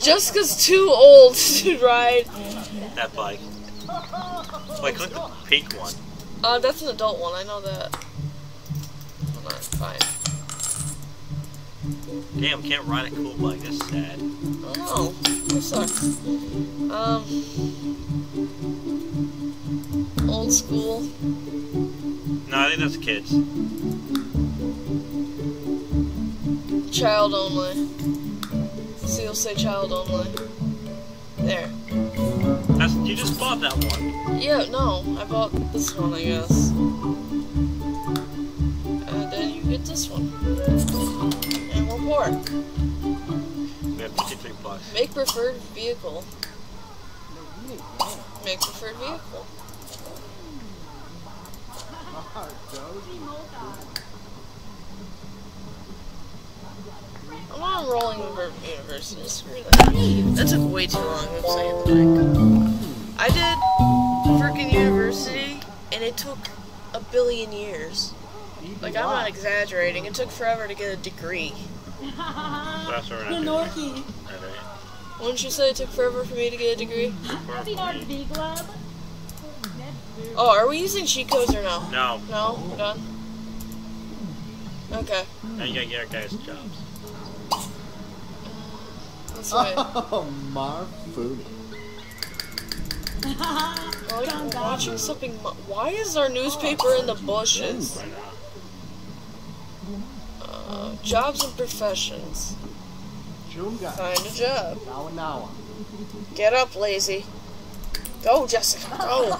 Jessica's too old to ride. That bike. Wait, click the pink one. Uh, that's an adult one. I know that. Hold on, fine. Damn, can't ride a cool bike. That's sad. Oh, that sucks. Um, old school. No, I think that's kids. Child only. So you'll say child only. There. That's you just bought that one. Yeah, no, I bought this one, I guess. And then you get this one. And we're poor. We have 53 bucks. Make preferred vehicle. Make preferred vehicle. I'm not enrolling in university. Screw that. That took way too long. I'm saying the mic. I did freaking university, and it took a billion years. Like I'm not exaggerating. It took forever to get a degree. That's what we're The not doing. Norky. Alright. Wouldn't you say it took forever for me to get a degree? Happy North V Club. Oh, are we using cheat codes or no? No, No, we're done. Okay, now you gotta get our guys jobs. That's right. Oh, Marv food. Oh, yeah, we're watching something. Why is our newspaper in the bushes? Uh, jobs and professions. Find a job. Now and now. Get up, lazy. Go, Jessica. Go.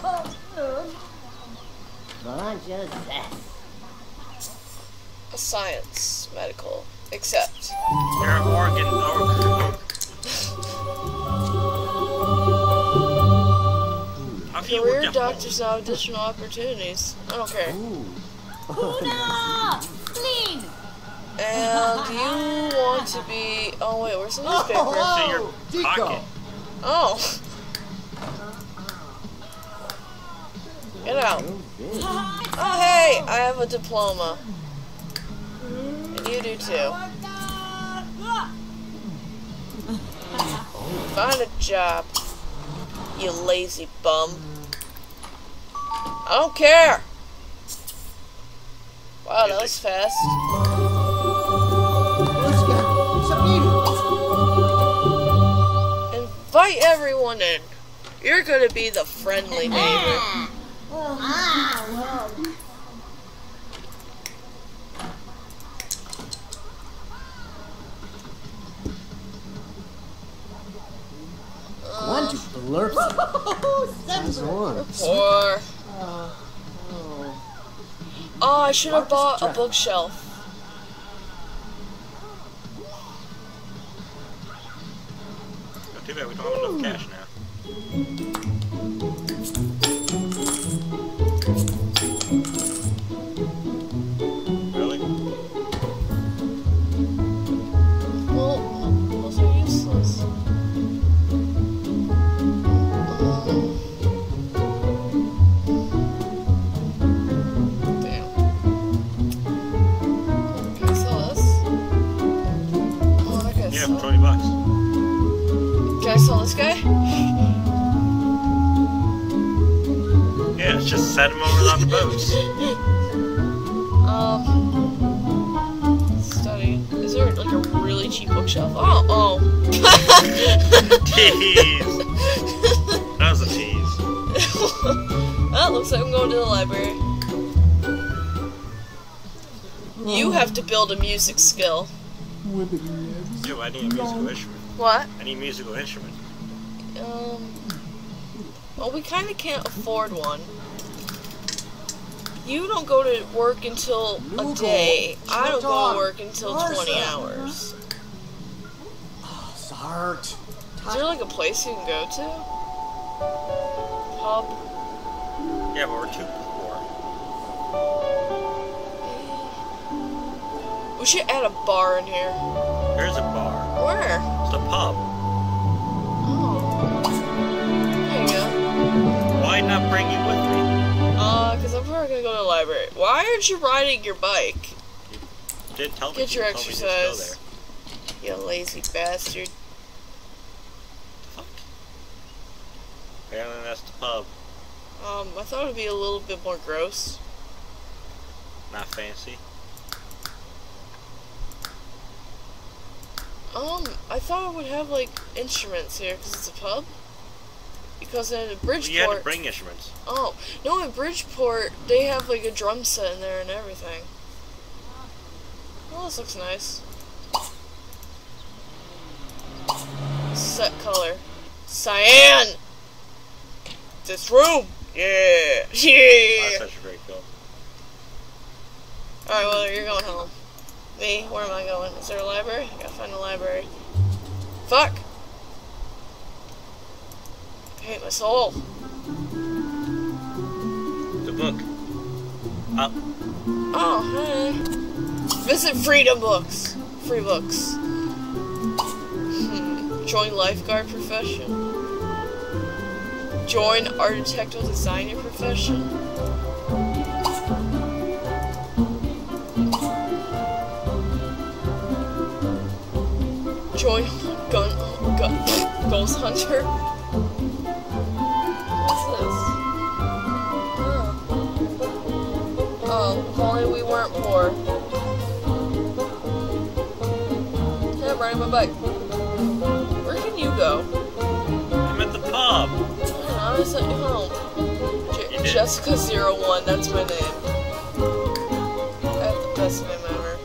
A science, medical, except. You're an Oregon. Career at doctors home? now have additional opportunities. I don't care. Una! Clean! And you want to be. Oh wait, where's the newspaper? Oh, in your pocket. Oh. Get out. Oh hey, I have a diploma. And you do too. Find a job. You lazy bum. I don't care. Wow, that was fast. Let's go. Sabine. Invite everyone in. You're gonna be the friendly neighbor. One, two, blurp. That's one. Or Oh. oh, I should have bought a bookshelf. Too bad we don't have enough cash now. Build a music skill. Yo, I need a musical instrument. What? I need a musical instrument. Um. Well, we kind of can't afford one. You don't go to work until a day. I don't go to work until 20 Larsa. hours. Sart. Is there like a place you can go to? Pub? Yeah, but we're too poor. We should add a bar in here. There's a bar. Where? It's a pub. Oh. There you go. Why not bring you with me? Uh, because I'm probably gonna go to the library. Why aren't you riding your bike? You did tell me. Get your you told me exercise. You lazy bastard. Fuck. Apparently that's the pub. Um, I thought it'd be a little bit more gross. Not fancy. Um, I thought it would have like instruments here because it's a pub. Because in Well, you had to bring instruments. oh no, in Bridgeport they have like a drum set in there and everything. Oh, this looks nice. Set color, cyan. This room, yeah, yeah. that's a great film. All right, well you're going home. Me, where am I going? Is there a library? Find a library. Fuck! I hate my soul. The book. Up. Oh, hey. Visit Freedom Books. Free books. Hmm. Join lifeguard profession. Join architectural designer profession. Join gun, gun ghost hunter. What's this? Oh. Oh, if only we weren't poor. Hey, I'm riding my bike. Where can you go? I'm at the pub. I was at home. J- Jessica01, that's my name. I have the best name ever.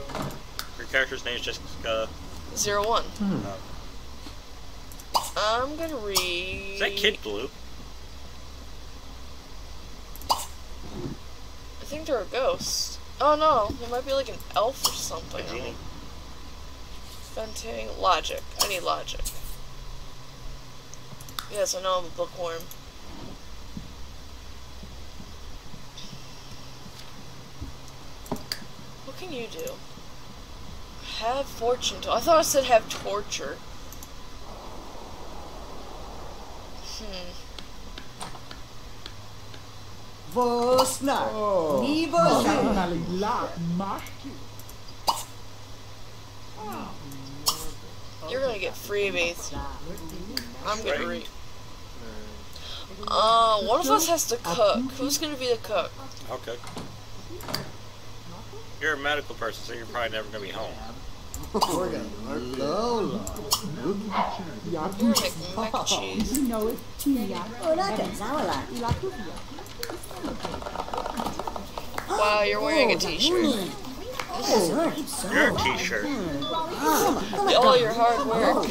Your character's name is Jessica. Zero one. Uh, I'm gonna read. is that Kid Blue? I think they're a ghost. Oh no, they might be like an elf or something. A genie? Venting logic. I need logic. Yes, I know I'm a bookworm. What can you do? Have fortune to I thought I said have torture. Hmm. Vosnar. Oh. Ni vosnar. You're gonna get freebies. I'm gonna Right. read. Uh, one of us has to cook. Who's gonna be the cook? Okay. You're a medical person, so you're probably never gonna be home. We're gonna learn Lola. You're gonna make mac. Wow, you're wearing a t-shirt. You're a t-shirt. All your hard work.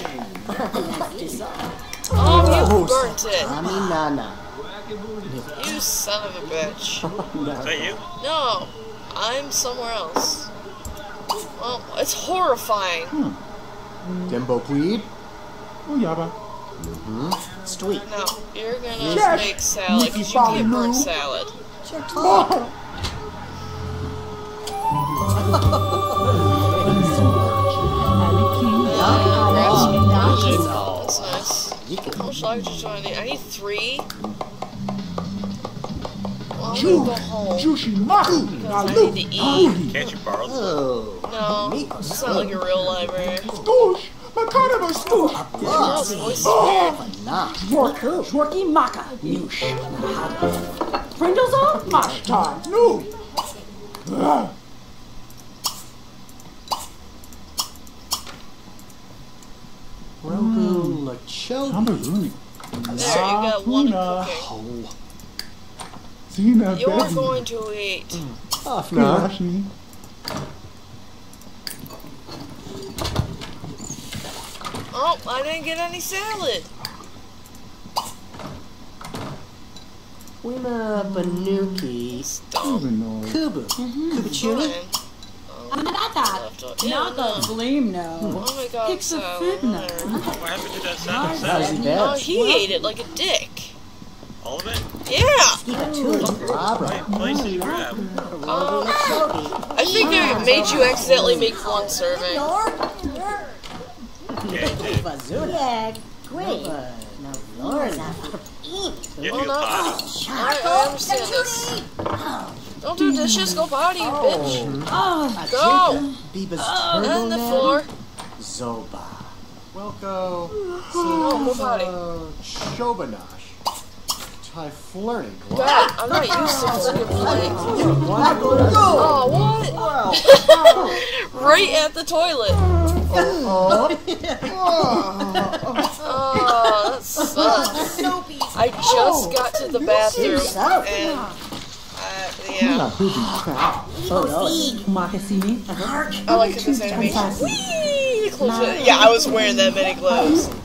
Oh, you burnt it. You son of a bitch. Is that you? No, I'm somewhere else. Well, it's horrifying. Dembo Pleed. Street. No, you're gonna make salad because you can't burn salad. Grab some. That's nice. How much logic do I need? I need three. Well, I'm gonna go home because I need to eat. Can't you borrow them? No, it's not like a real library. Plus. Girl's voice is weird. Nah. Jorku. Jorky Maka. Noosh. Pringles on? Mash time. No. Roku Lachoki. There, you got one cooking. Zina You're going to eat. Afna. Oh, I didn't get any salad. Wina Banuki. Don't. Kubu. Kubachuni. Fine. Oh, Anata. Left o- yeah, Not mm. no. the flame now. Oh my god, Picks a salad. fig now. there. What happened to that salad? How's salad? he Oh, he ate it like a dick. All of it? Yeah. Barbara. Right place grab. Um, I think they made you accidentally make one serving. Yeah, you did. Yeah, great. Now, Lord. You Well, feel no. potty. I, I understand this. Don't do dishes, go potty, you bitch. Oh, Go! Biba's On the floor. Zoba. Welcome. Oh, go potty. Uh, Shobanash. Try flirting. God, I'm not used to fucking. What? Oh, what? right at the toilet. Oh, that sucks. I just got to the bathroom and, yeah. Oh, Maka, see me? I like this animation. Whee! Close. Yeah, I was wearing that many clothes.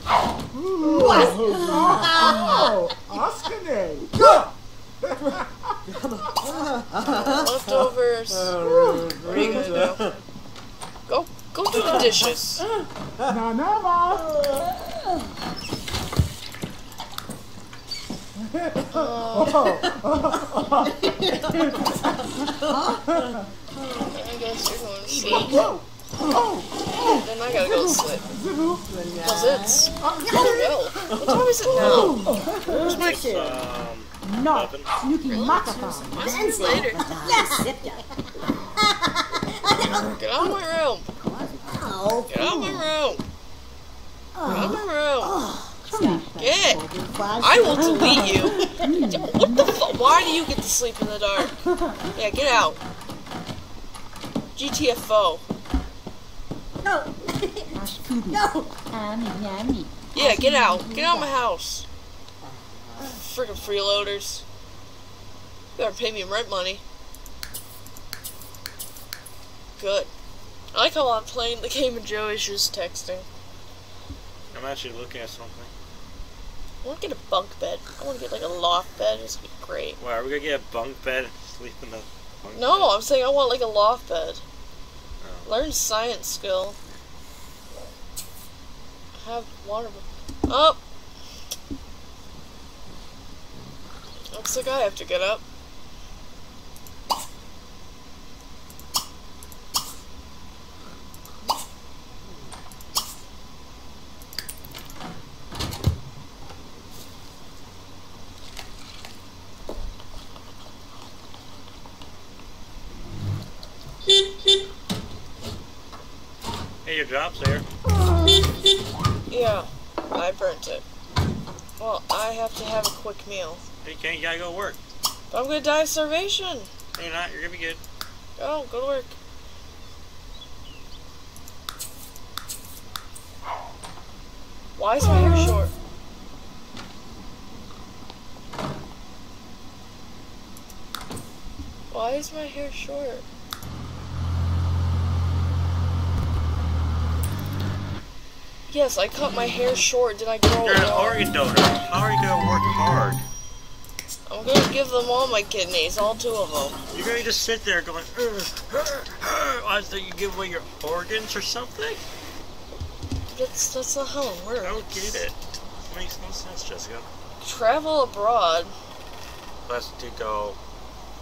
Leftovers. What are you gonna do? Go, go do the dishes. I guess you're going to sleep. Then I gotta go sleep. Cause it's. Oh, no. What time is it now? Where's my kid? Um, No, Seven. Snoopy Maka. My son's later. Get out of my room. Get out of my room. Get out of my room. Get. I will delete you. What the fuck? Why do you get to sleep in the dark? Yeah, get out. GTFO. Yummy, no. Yeah, get out. Get out of my house. Freaking freeloaders. You better pay me rent money. Good. I like how I'm playing the game and Joe is just texting. I'm actually looking at something. I want to get a bunk bed. I want to get like a loft bed. It's gonna be great. Wow, are we gonna get a bunk bed and sleep in the bunk No, I'm saying I want like a loft bed. Oh. Learn science skill. Have water. Up. Oh! Looks like I have to get up. Job's there. Yeah, I burnt it. Well, I have to have a quick meal. Hey, you can't, you gotta go to work. But I'm gonna die of starvation. No, you're not. You're gonna be good. Go, go to work. Why is my hair short? Why is my hair short? Yes, I cut my hair short. Did I grow You're an organ donor. How are you gonna work hard? I'm gonna give them all my kidneys, all two of them. You're gonna just sit there going, "Ugh, ugh, ugh." I thought you give away your organs or something? That's that's not how it I works. don't get it. It makes no sense, Jessica. Travel abroad. Let's to go.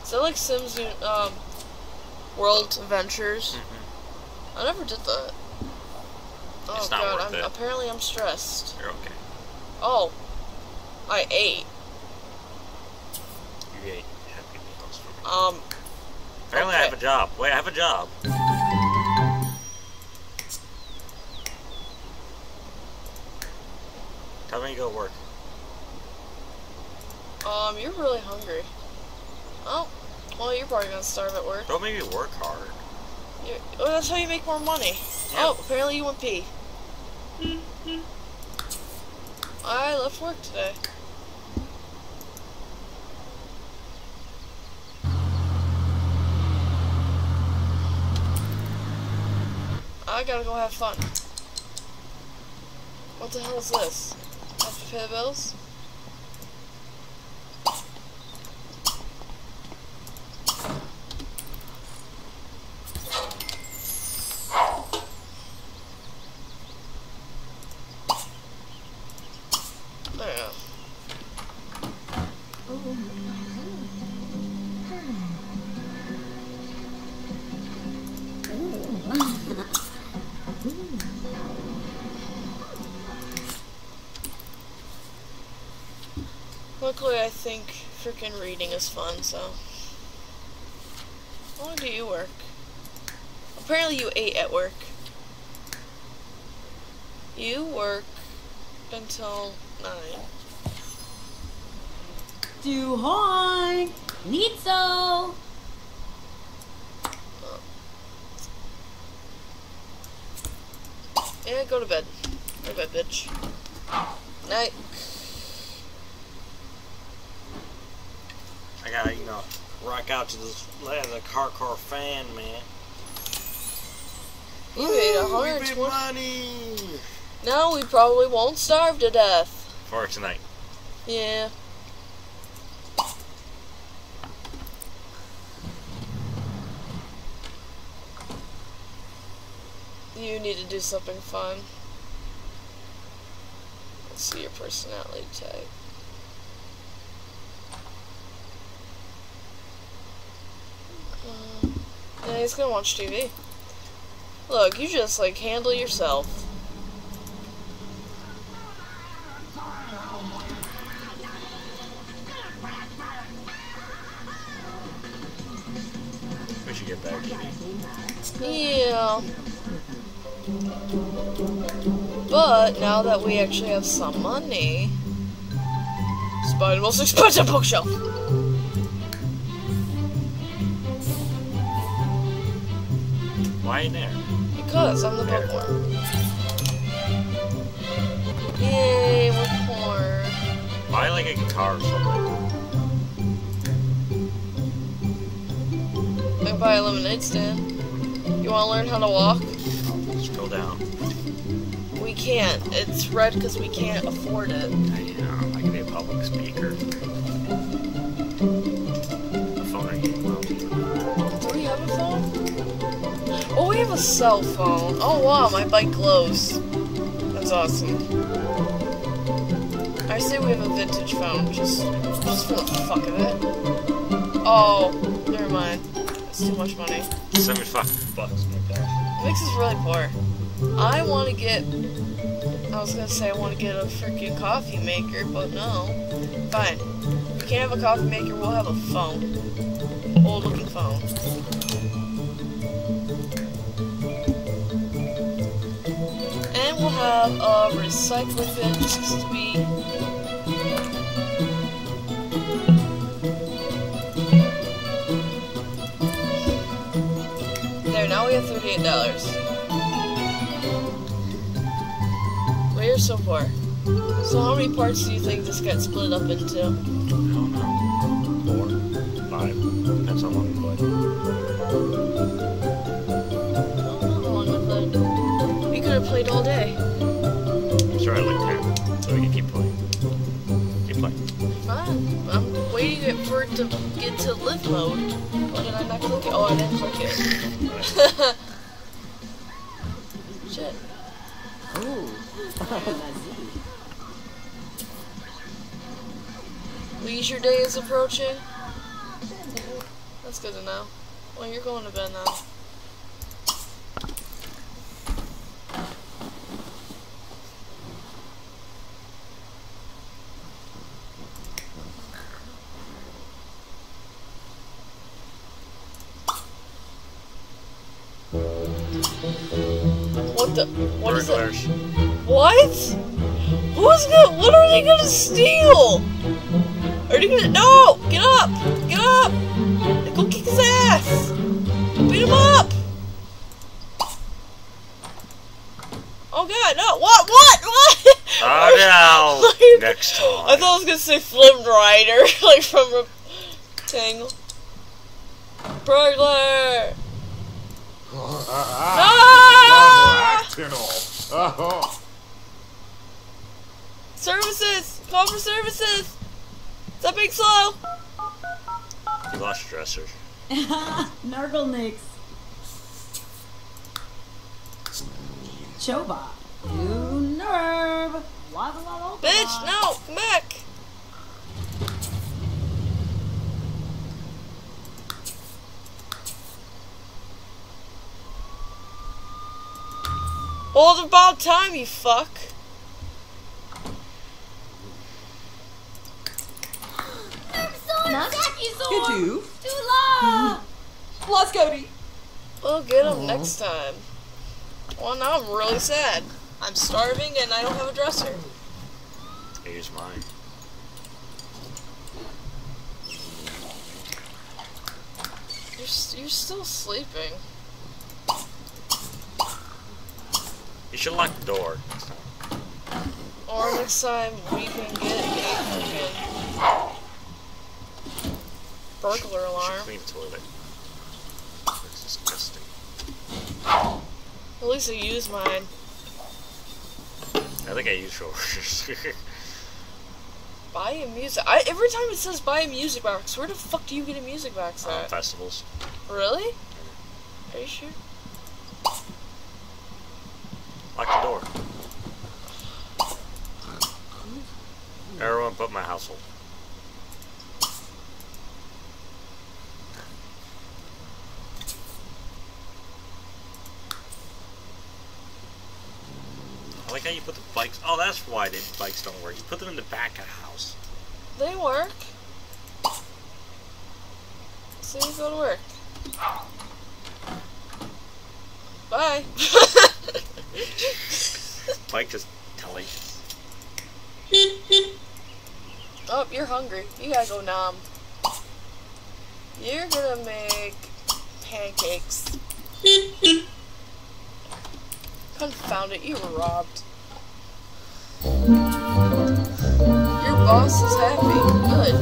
Is that like Sims um World Adventures? Mhm. I never did that. Oh It's not god, worth I'm it. apparently I'm stressed. You're okay. Oh. I ate. You ate happy meals for me. Um Apparently, I have a job. Wait, I have a job. Tell me to go work. um you're really hungry. Oh. Well you're probably gonna starve at work. Don't make me work hard. you oh, that's how you make more money. Yeah. Oh, apparently you went pee. I left work today. I gotta go have fun. What the hell is this? Have to pay the bills? There you go. Luckily, I think freaking reading is fun, so. How long do you work? Apparently, you ate at work. You work until 9. Do hoink. Need so. Yeah, go to bed. Go to bed, bitch. Night. I gotta, you know, rock out to this the car fan, man. You made a Ooh, hundred made twenty. money Now we probably won't starve to death. for tonight. Yeah. You need to do something fun. Let's see your personality type. Uh, yeah, he's gonna watch TV. Look, you just like handle yourself. We should get back Yeah. But now that we actually have some money, let's buy the most expensive bookshelf. Why in there? Because I'm the bookworm. Yay, we're poor. Buy like a guitar or something. I buy a lemonade stand. You want to learn how to walk? Scroll down. We can't. It's red because we can't afford it. Yeah, I can be a public speaker. A cell phone. Oh wow, my bike glows. That's awesome. I say we have a vintage phone, just, just for the fuck of it. Oh, never mind. That's too much money. It 75 bucks, my gosh. makes us really poor. I want to get. I was gonna say I want to get a freaking coffee maker, but no. Fine. If We can't have a coffee maker. We'll have a phone. Old looking phone. Have a recycling bin just to be. There, now we have $38. We're so poor. So how many parts do you think this got split up into? I don't know. Four, five. Depends how long we play. I don't know how long we. We could have played all day. Waiting it for it to get to live mode. Why did I not click it? Oh, I didn't click it. Shit. Ooh. Leisure day is approaching. That's good to know. Well, you're going to bed now. What the? What is it? What? Who's gonna? What are they gonna steal? Are they gonna? No! Get up! Get up! Go kick his ass! Beat him up! Oh god, no! What? What? What? Oh no! Like- Next I thought I was gonna say Flynn Rider, like from a Tangle. Burglar! Ah! Services! Call for services! Is that big slow? You lost your dresser. Narglenix. Choba. You nerve. Wada wada Bitch, no! Come back! Well, it's about time, you fuck. I'm so Zaki's You do. Tula! Plus, Cody. We'll get him Aww. next time. Well, now I'm really sad. I'm starving and I don't have a dresser. Here's mine. You're, you're still sleeping. You should lock the door. Or next time we can get a fucking burglar should alarm. clean the toilet. It's disgusting. At least I use mine. I think I use yours. Buy a music. I every time it says buy a music box, where the fuck do you get a music box um, at? festivals. Really? Are you sure? Lock the door. Everyone but my household. I like how you put the bikes. Oh, that's why the bikes don't work. You put them in the back of the house. They work. So you go to work. Bye. Bike just telly. oh, you're hungry. You gotta go nom. You're gonna make pancakes. Confound it, you were robbed. Your boss is happy. Good.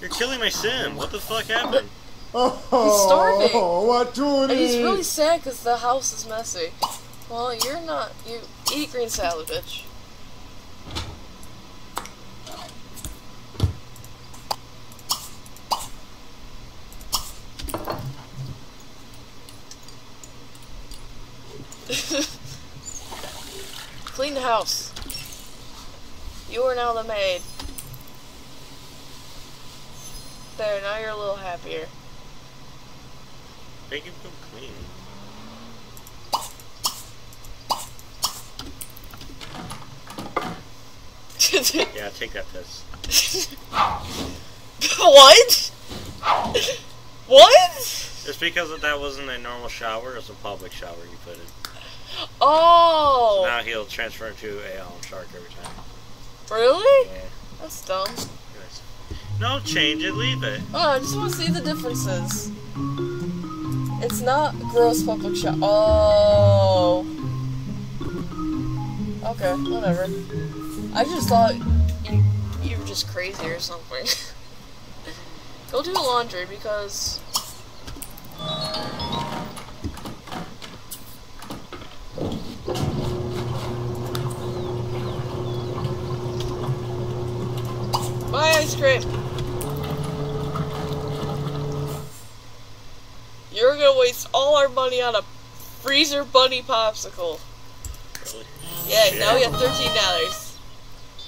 You're killing my sim. What the fuck happened? Oh, he's starving. What to And he's really sad because the house is messy. Well, you're not. You eat green salad, bitch. Clean the house. You are now the maid. There, now you're a little happier. Make it come clean. Yeah, take that piss. what? What? It's because that wasn't a normal shower, it was a public shower you put in. Oh, So Now he'll transfer into a um, shark every time. really? Yeah. That's dumb. Nice. No, change it, leave it. Oh, I just want to see the differences. It's not gross public shower. Oh. Okay, whatever. I just thought you, you were just crazy or something. Go do the laundry because. My ice cream! You're gonna waste all our money on a freezer bunny popsicle. Yeah, now we have $13.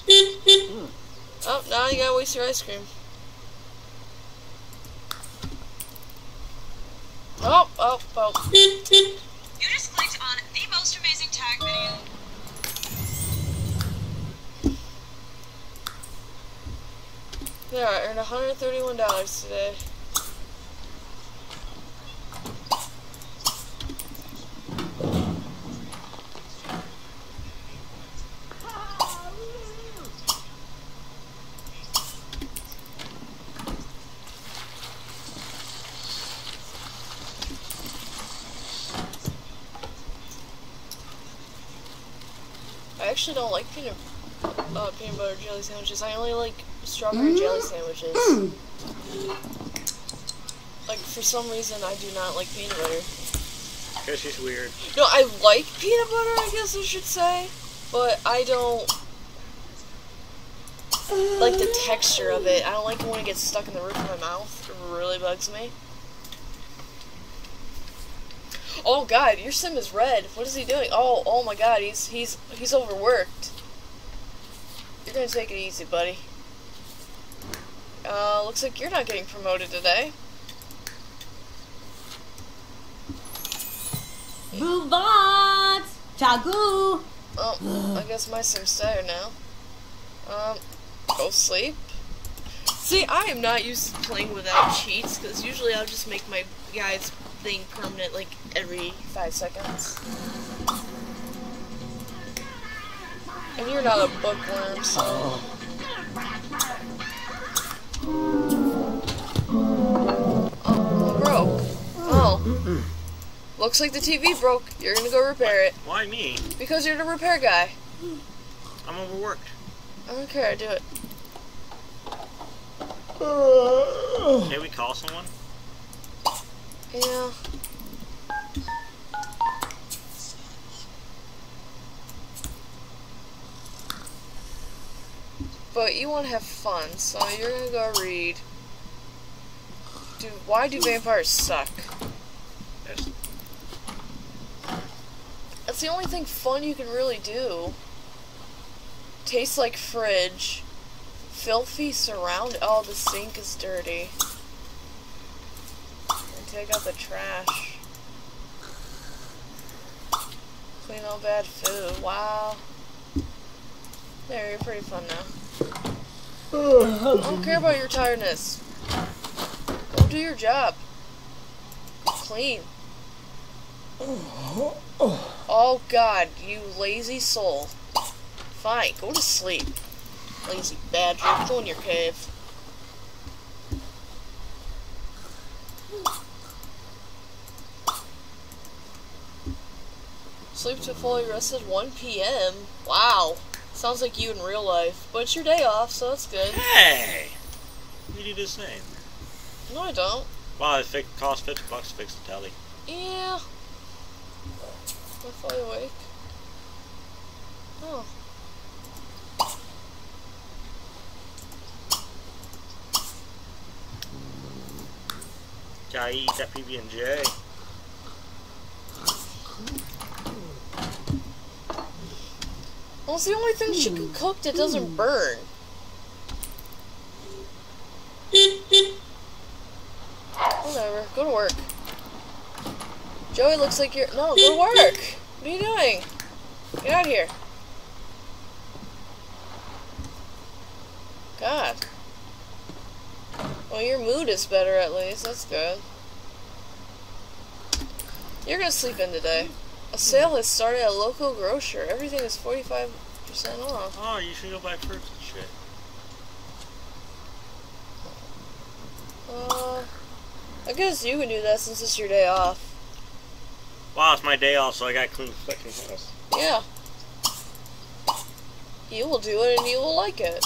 Oh, now you gotta waste your ice cream. Oh, oh, oh. You just clicked on the most amazing tag video. There, I earned $131 today. Actually don't like peanut uh, peanut butter jelly sandwiches. I only like strawberry jelly sandwiches. Like for some reason, I do not like peanut butter. Because she's weird. No, I like peanut butter. I guess I should say, but I don't like the texture of it. I don't like it when it gets stuck in the roof of my mouth. It really bugs me. Oh God, your sim is red. What is he doing? Oh, oh my God, he's he's he's overworked. You're gonna take it easy, buddy. Uh, looks like you're not getting promoted today. Boobots! Chagoo! Oh, I guess my sim's tired now. Um, go sleep. See, I am not used to playing without cheats, because usually I'll just make my guy's thing permanent, like, every five seconds. And you're not a bookworm, so. Oh, broke. Oh. Looks like the TV broke. You're gonna go repair it. Why me? Because you're the repair guy. I'm overworked. I don't care, I do it. Can we call someone? Yeah. But you want to have fun, so you're gonna go read. Dude, why do vampires suck? That's the only thing fun you can really do. Tastes like fridge. Filthy surround. Oh, the sink is dirty. And take out the trash. Clean all bad food. Wow. There, you're pretty fun now. I don't care about your tiredness. Go do your job. Clean. Oh god, you lazy soul. Fine, go to sleep. Lazy badger, go in your cave. Sleep till fully rested 1 p.m. Wow. Sounds like you in real life. But it's your day off, so that's good. Hey! You do the same. No, I don't. Wow, it fix, cost 50 bucks to fix the telly. Yeah. Am I fully awake? Oh. Gotta eat that PB&J. Well, it's the only thing she can hmm. cook that doesn't hmm. burn. Whatever. Go to work. Joey looks like you're. No, go to work! What are you doing? Get out of here. God. Well, your mood is better at least. That's good. You're gonna sleep in today. A sale has started at a local grocer. Everything is 45% off. Oh, you should go buy fruits and shit. Uh, I guess you can do that since it's your day off. Wow, it's my day off, so I gotta clean the fucking house. Yeah. You will do it and you will like it.